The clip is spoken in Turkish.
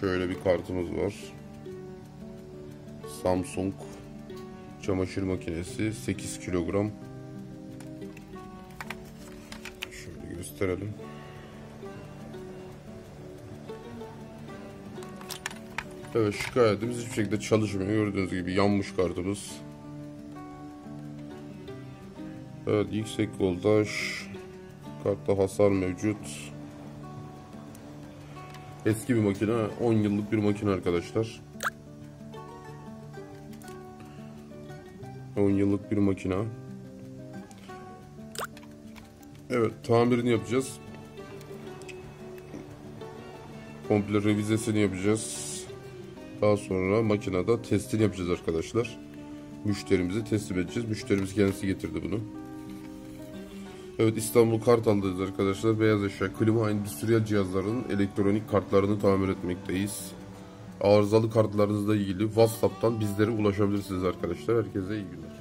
Şöyle bir kartımız var. Samsung çamaşır makinesi 8 kilogram. Şöyle gösterelim. Evet şikayetimiz hiçbir şekilde çalışmıyor. Gördüğünüz gibi yanmış kartımız. Evet yüksek voltaj. Kartta hasar mevcut. Eski bir makine. 10 yıllık bir makine arkadaşlar. 10 yıllık bir makine. Evet tamirini yapacağız. Komple revizesini yapacağız. Daha sonra makinede testini yapacağız arkadaşlar. Müşterimize teslim edeceğiz. Müşterimiz kendisi getirdi bunu. Evet İstanbul Kartal'dayız arkadaşlar. Beyaz eşya, klima, endüstriyel cihazların elektronik kartlarını tamir etmekteyiz. Arızalı kartlarınızla ilgili WhatsApp'tan bizlere ulaşabilirsiniz arkadaşlar. Herkese iyi günler.